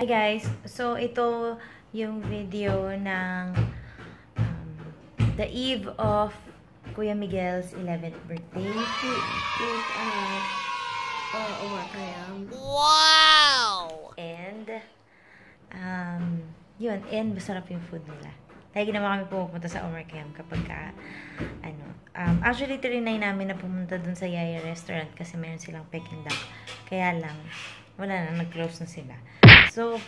guys, so ito yung video ng um, the eve of Kuya Miguel's 11th birthday. Uh, uh, Omar Khayyam. And, um, yun, and masarap yung food nila. Lagi naman kami pumupunta sa Omar Khayyam kapag ka, ano, um, actually, trinay namin na pumunta dun sa Yaya Restaurant kasi meron silang Peking duck. Kaya lang, wala na, nag-close na sila. So,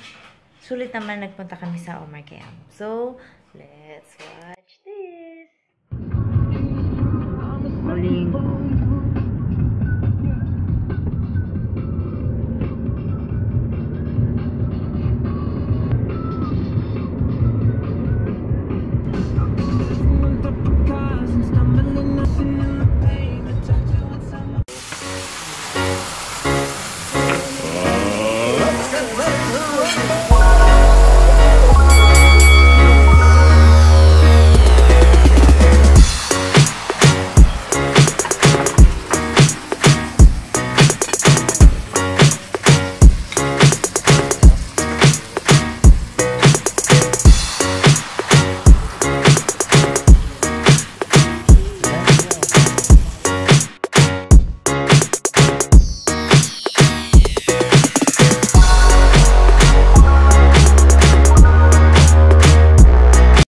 sulit naman nagpunta kami sa Omar Kayam. So, let's watch this. Muling Thank you.